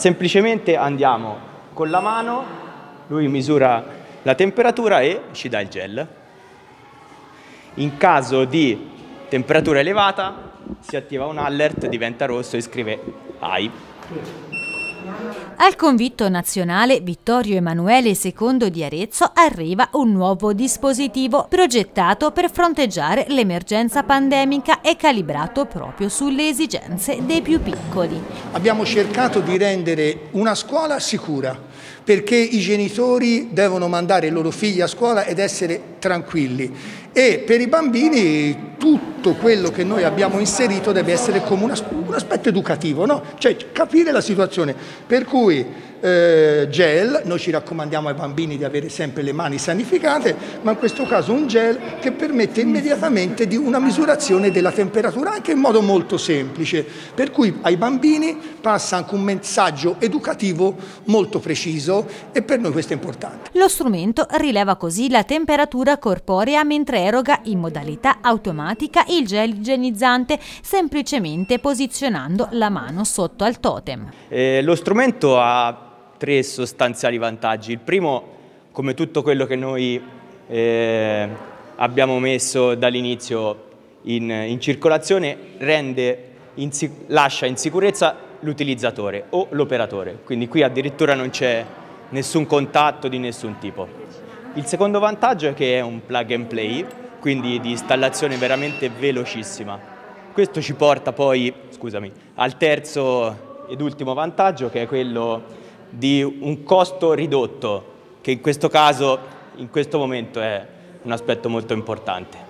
Semplicemente andiamo con la mano, lui misura la temperatura e ci dà il gel. In caso di temperatura elevata si attiva un alert, diventa rosso e scrive AI. Al convitto nazionale Vittorio Emanuele II di Arezzo arriva un nuovo dispositivo progettato per fronteggiare l'emergenza pandemica e calibrato proprio sulle esigenze dei più piccoli. Abbiamo cercato di rendere una scuola sicura perché i genitori devono mandare i loro figli a scuola ed essere tranquilli e per i bambini tutto quello che noi abbiamo inserito deve essere come un aspetto educativo, no? cioè capire la situazione. Per cui eh, gel, noi ci raccomandiamo ai bambini di avere sempre le mani sanificate, ma in questo caso un gel che permette immediatamente di una misurazione della temperatura anche in modo molto semplice, per cui ai bambini passa anche un messaggio educativo molto preciso e per noi questo è importante. Lo strumento rileva così la temperatura corporea mentre eroga in modalità automatica il gel igienizzante semplicemente posizionando la mano sotto al totem. Eh, lo strumento ha tre sostanziali vantaggi. Il primo, come tutto quello che noi eh, abbiamo messo dall'inizio in, in, circolazione, rende in, lascia in sicurezza l'utilizzatore o l'operatore, quindi qui addirittura non c'è nessun contatto di nessun tipo. Il secondo vantaggio è che è un plug and play, quindi di installazione veramente velocissima. Questo ci porta poi, scusami, al terzo ed ultimo vantaggio che è quello di un costo ridotto, che in questo caso, in questo momento, è un aspetto molto importante.